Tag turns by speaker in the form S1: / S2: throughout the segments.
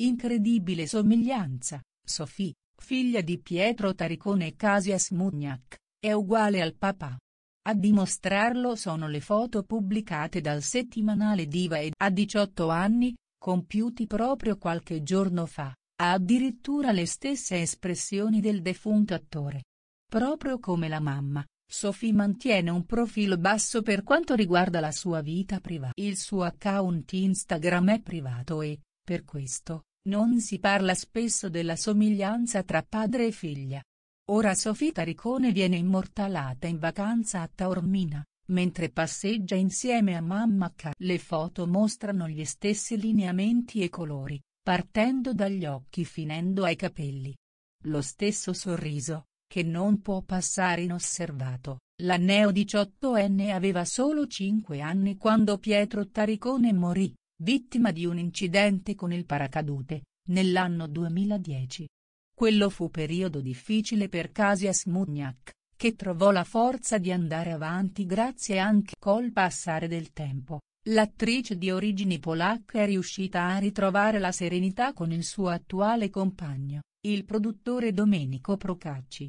S1: Incredibile somiglianza, Sophie, figlia di Pietro Taricone e Casia Smugnac, è uguale al papà. A dimostrarlo sono le foto pubblicate dal settimanale Diva e a 18 anni, compiuti proprio qualche giorno fa, ha addirittura le stesse espressioni del defunto attore. Proprio come la mamma, Sophie mantiene un profilo basso per quanto riguarda la sua vita privata. Il suo account Instagram è privato e, per questo, non si parla spesso della somiglianza tra padre e figlia. Ora Sophie Taricone viene immortalata in vacanza a Taormina, mentre passeggia insieme a mamma K. Le foto mostrano gli stessi lineamenti e colori, partendo dagli occhi finendo ai capelli. Lo stesso sorriso, che non può passare inosservato. La neo 18enne aveva solo 5 anni quando Pietro Taricone morì, vittima di un incidente con il paracadute, nell'anno 2010. Quello fu periodo difficile per Kasia Smugnac, che trovò la forza di andare avanti grazie anche col passare del tempo. L'attrice di origini polacche è riuscita a ritrovare la serenità con il suo attuale compagno, il produttore Domenico Procacci.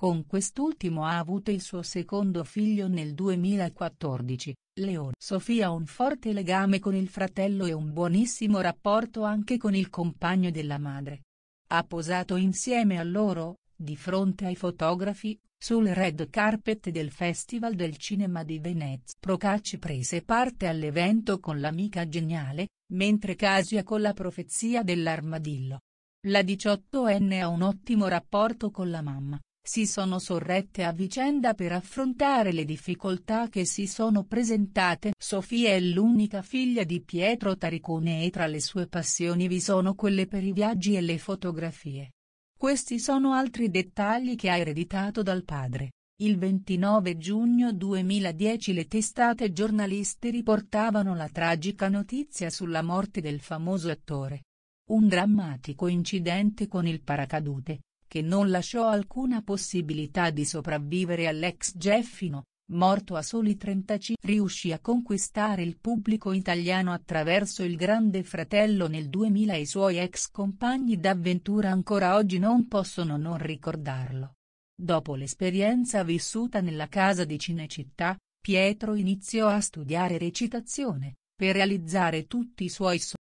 S1: Con quest'ultimo ha avuto il suo secondo figlio nel 2014, Leon. Sofia ha un forte legame con il fratello e un buonissimo rapporto anche con il compagno della madre. Ha posato insieme a loro, di fronte ai fotografi, sul red carpet del Festival del Cinema di Venezia. Procacci prese parte all'evento con l'amica geniale, mentre Casia con la profezia dell'armadillo. La 18enne ha un ottimo rapporto con la mamma si sono sorrette a vicenda per affrontare le difficoltà che si sono presentate. Sofia è l'unica figlia di Pietro Taricone e tra le sue passioni vi sono quelle per i viaggi e le fotografie. Questi sono altri dettagli che ha ereditato dal padre. Il 29 giugno 2010 le testate giornaliste riportavano la tragica notizia sulla morte del famoso attore. Un drammatico incidente con il paracadute, che non lasciò alcuna possibilità di sopravvivere all'ex Geffino, morto a soli 35 riuscì a conquistare il pubblico italiano attraverso il Grande Fratello nel 2000 e i suoi ex compagni d'avventura ancora oggi non possono non ricordarlo. Dopo l'esperienza vissuta nella casa di Cinecittà, Pietro iniziò a studiare recitazione, per realizzare tutti i suoi sogni.